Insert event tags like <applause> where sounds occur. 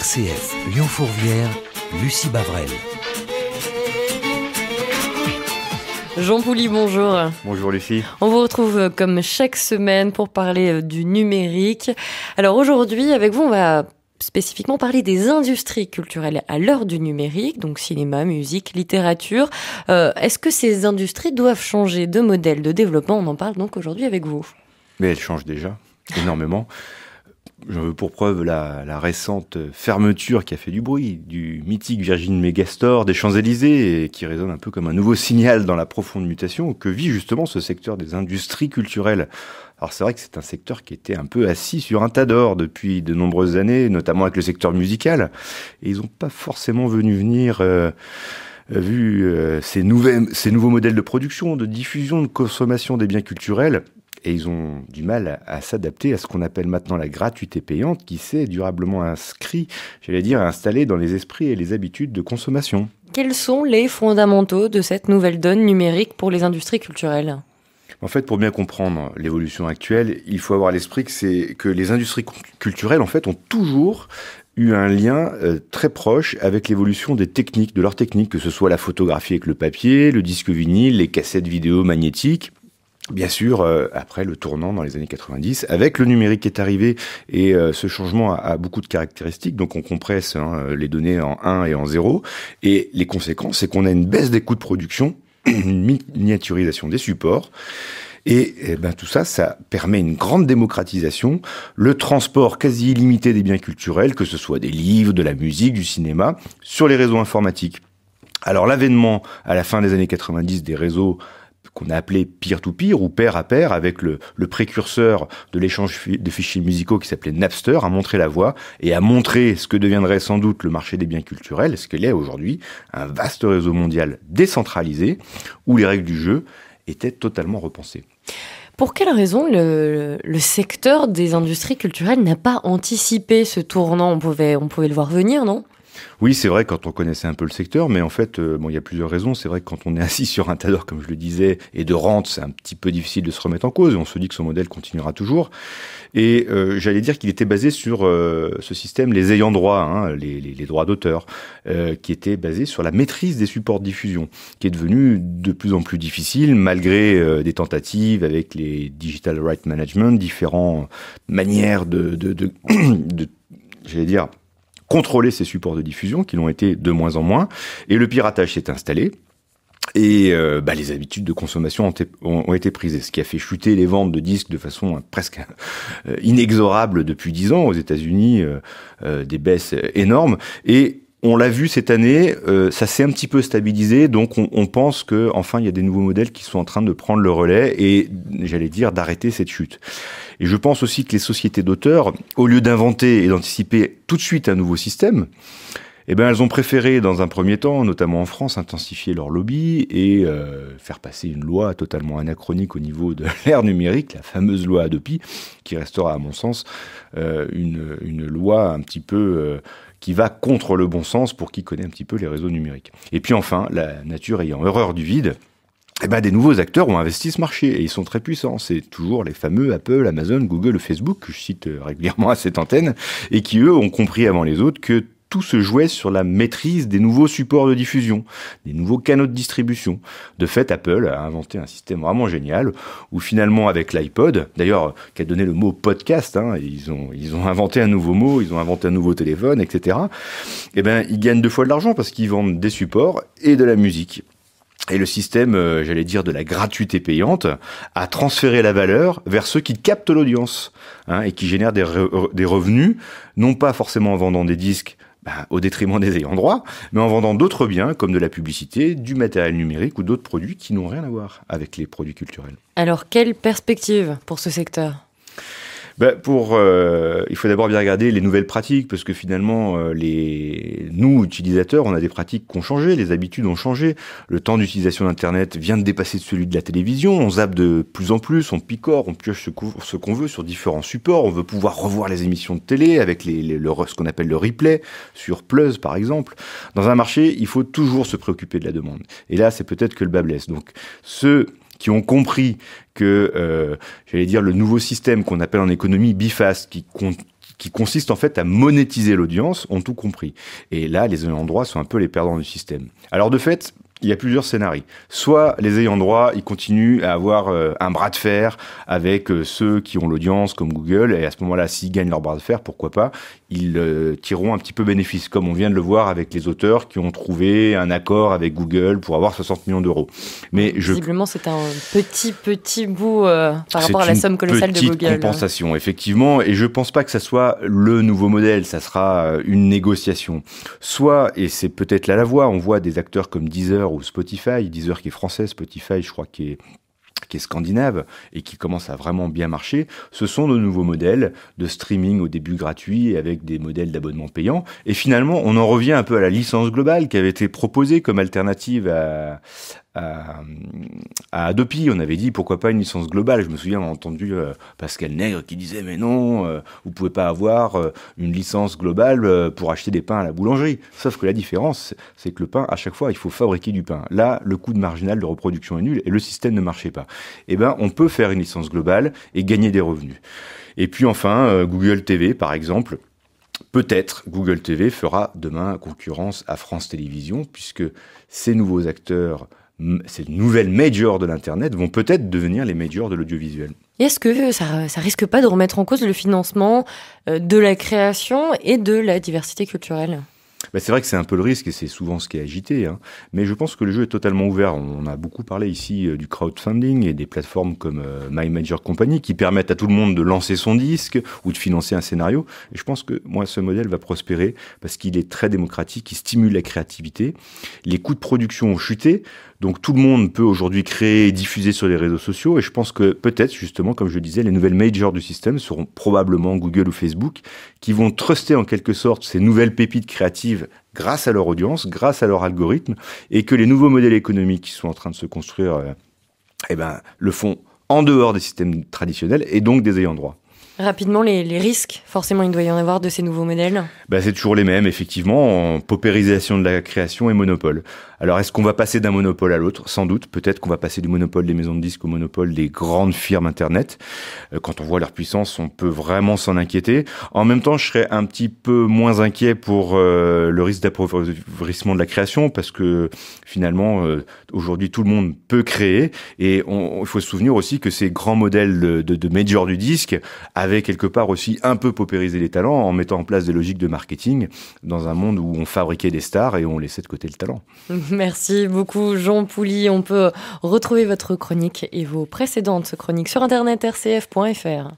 RCF Lyon-Fourvière, Lucie Bavrel. Jean Pouly, bonjour. Bonjour Lucie. On vous retrouve euh, comme chaque semaine pour parler euh, du numérique. Alors aujourd'hui, avec vous, on va spécifiquement parler des industries culturelles à l'heure du numérique, donc cinéma, musique, littérature. Euh, est-ce que ces industries doivent changer de modèle de développement? On en parle donc aujourd'hui avec vous. Mais elles changent déjà énormément. J'en veux pour preuve la, récente fermeture qui a fait du bruit du mythique Virgin Megastore des Champs-Élysées et qui résonne un peu comme un nouveau signal dans la profonde mutation que vit justement ce secteur des industries culturelles. Alors c'est vrai que c'est un secteur qui était un peu assis sur un tas d'or depuis de nombreuses années, notamment avec le secteur musical, et ils n'ont pas forcément venu venir euh, vu euh, ces, nouvelles, ces nouveaux modèles de production, de diffusion, de consommation des biens culturels et ils ont du mal à, s'adapter à ce qu'on appelle maintenant la gratuité payante qui s'est durablement inscrit, j'allais dire, installé dans les esprits et les habitudes de consommation. Quels sont les fondamentaux de cette nouvelle donne numérique pour les industries culturelles? En fait, pour bien comprendre l'évolution actuelle, il faut avoir à l'esprit que c'est que les industries culturelles, en fait, ont toujours eu un lien euh, très proche avec l'évolution des techniques, de leurs techniques, que ce soit la photographie avec le papier, le disque vinyle, les cassettes vidéo magnétiques, Bien sûr, euh, après le tournant dans les années 90, avec le numérique qui est arrivé, et euh, ce changement a, beaucoup de caractéristiques, donc on compresse hein, les données en 1 et en 0, et les conséquences, c'est qu'on a une baisse des coûts de production, <clears throat> une miniaturisation des supports, et, eh ben, tout ça, ça permet une grande démocratisation, le transport quasi illimité des biens culturels, que ce soit des livres, de la musique, du cinéma, sur les réseaux informatiques. Alors l'avènement à la fin des années 90 des réseaux qu'on a appelé peer-to-peer ou pair à pair avec le, précurseur de l'échange de fichiers musicaux qui s'appelait Napster, a montré la voie et a montré ce que deviendrait sans doute le marché des biens culturels, ce qu'il est aujourd'hui, un vaste réseau mondial décentralisé où les règles du jeu étaient totalement repensées. Pour quelle raison le, le, secteur des industries culturelles n'a pas anticipé ce tournant? On pouvait, on pouvait le voir venir, non? Oui, c'est vrai quand on connaissait un peu le secteur, mais en fait, euh, bon, il y a plusieurs raisons. C'est vrai que quand on est <laughs> assis sur un tas d'or, comme je le disais, et de rente, c'est un petit peu difficile de se remettre en cause. On se dit que son modèle continuera toujours. Et euh, j'allais dire qu'il était basé sur euh, ce système, les ayants droit, hein, les, droits d'auteur, qui était basé sur la maîtrise des supports de diffusion, qui est devenu de plus en plus difficile malgré des tentatives avec les digital right management, différentes manières de, de <clears throat> j'allais dire contrôler ces supports de diffusion, qui l'ont été de moins en moins, et le piratage s'est installé. Et euh, bah, les habitudes de consommation ont, été prises, ce qui a fait chuter les ventes de disques de façon euh, presque euh, inexorable depuis dix ans aux États-Unis, des baisses énormes. Et on l'a vu cette année, ça s'est un petit peu stabilisé, donc on, pense que enfin il y a des nouveaux modèles qui sont en train de prendre le relais et j'allais dire d'arrêter cette chute. Et je pense aussi que les sociétés d'auteurs, au lieu d'inventer et d'anticiper tout de suite un nouveau système, eh ben, elles ont préféré, dans un premier temps, notamment en France, intensifier leur lobby et euh, faire passer une loi totalement anachronique au niveau de <laughs> l'ère numérique, la fameuse loi Adopi, qui restera, à mon sens, euh, une, une, loi un petit peu euh, qui va contre le bon sens pour qui connaît un petit peu les réseaux numériques. Et puis enfin, la nature ayant horreur du vide, eh ben, des nouveaux acteurs ont investi ce marché et ils sont très puissants. C'est toujours les fameux Apple, Amazon, Google, Facebook que je cite euh, régulièrement à cette antenne et qui eux ont compris avant les autres que tout se jouait sur la maîtrise des nouveaux supports de diffusion, des nouveaux canaux de distribution. De fait, Apple a inventé un système vraiment génial où finalement avec l'iPod, d'ailleurs qui a donné le mot podcast, hein, ils ont ils ont inventé un nouveau mot, ils ont inventé un nouveau téléphone, etc. Eh ben ils gagnent deux fois de l'argent parce qu'ils vendent des supports et de la musique. Et le système, euh, j'allais dire, de la gratuité payante a transféré la valeur vers ceux qui captent l'audience hein, et qui génèrent des, revenus, non pas forcément en vendant des disques bah, au détriment des ayants droit, mais en vendant d'autres biens comme de la publicité, du matériel numérique ou d'autres produits qui n'ont rien à voir avec les produits culturels. Alors, quelle perspective pour ce secteur? Bah, pour, euh, il faut d'abord bien regarder les nouvelles pratiques, parce que finalement, euh, les, nous, utilisateurs, on a des pratiques qui ont changé, les habitudes ont changé. Le temps d'utilisation d'Internet vient de dépasser celui de la télévision. On zappe de plus en plus, on picore, on pioche ce qu'on veut sur différents supports. On veut pouvoir revoir les émissions de télé avec les, les le, ce qu'on appelle le replay sur Plus, par exemple. Dans un marché, il faut toujours se préoccuper de la demande. Et là, c'est peut-être que le bas blesse. Donc, ce qui ont compris que, euh, j'allais dire, le nouveau système qu'on appelle en économie qui, qui consiste en fait à monétiser l'audience, ont tout compris. Et là, les ayants droit sont un peu les perdants du système. Alors de fait, il y a plusieurs scénarios. Soit les ayants droit, ils continuent à avoir euh, un bras de fer avec euh, ceux qui ont l'audience comme Google, et à ce moment-là, s'ils gagnent leur bras de fer, pourquoi pas, ils euh, tireront un petit peu bénéfice, comme on vient de le voir avec les auteurs qui ont trouvé un accord avec Google pour avoir 60 millions d'euros. Mais je... visiblement, c'est un petit petit bout par rapport à la somme colossale de Google. C'est une compensation, effectivement, et je pense pas que ça soit le nouveau modèle, ça sera une négociation. Soit, et c'est peut-être là la voie, on voit des acteurs comme Deezer ou Spotify, Deezer qui est français, Spotify je crois qui est qui est scandinave et qui commence à vraiment bien marcher, ce sont de nouveaux modèles de streaming au début gratuit avec des modèles d'abonnement payant. Et finalement, on en revient un peu à la licence globale qui avait été proposée comme alternative à, à, à, Adopi, on avait dit pourquoi pas une licence globale. Je me souviens avoir entendu euh, Pascal Nègre qui disait mais non, euh, vous pouvez pas avoir euh, une licence globale pour acheter des pains à la boulangerie. Sauf que la différence, c'est que le pain, à chaque fois, il faut fabriquer du pain. Là, le coût de marginal de reproduction est nul et le système ne marchait pas. Eh ben, on peut faire une licence globale et gagner des revenus. Et puis enfin, Google TV, par exemple. Peut-être Google TV fera demain concurrence à France Télévisions, puisque ces nouveaux acteurs ces nouvelles majors de l'Internet vont peut-être devenir les majors de l'audiovisuel. Est-ce que ça, ça risque pas de remettre en cause le financement euh, de la création et de la diversité culturelle? C'est vrai que c'est un peu le risque et c'est souvent ce qui est agité. Hein. Mais je pense que le jeu est totalement ouvert. On a beaucoup parlé ici euh, du crowdfunding et des plateformes comme euh, My Major Company qui permettent à tout le monde de lancer son disque ou de financer un scénario. Et je pense que moi, ce modèle va prospérer parce qu'il est très démocratique, il stimule la créativité. Les coûts de production ont chuté. Donc tout le monde peut aujourd'hui créer et diffuser sur les réseaux sociaux et je pense que peut-être justement, comme je le disais, les nouvelles majors du système seront probablement Google ou Facebook qui vont truster en quelque sorte ces nouvelles pépites créatives grâce à leur audience, grâce à leur algorithme et que les nouveaux modèles économiques qui sont en train de se construire euh, eh ben, le font en dehors des systèmes traditionnels et donc des ayants droit. Rapidement, les, risques, forcément, il doit y en avoir de ces nouveaux modèles bah, C'est toujours les mêmes, effectivement, en paupérisation de la création et monopole. Alors, est-ce qu'on va passer d'un monopole à l'autre? Sans doute. Peut-être qu'on va passer du monopole des maisons de disques au monopole des grandes firmes Internet. Euh, quand on voit leur puissance, on peut vraiment s'en inquiéter. En même temps, je serais un petit peu moins inquiet pour euh, le risque d'appauvrissement de la création, parce que finalement, euh, aujourd'hui, tout le monde peut créer. Et il faut se souvenir aussi que ces grands modèles de, de, du disque quelque part aussi un peu paupérisé les talents en mettant en place des logiques de marketing dans un monde où on fabriquait des stars et on laissait de côté le talent. <laughs> Merci beaucoup Jean Pouli. On peut retrouver votre chronique et vos précédentes chroniques sur internet rcf.fr.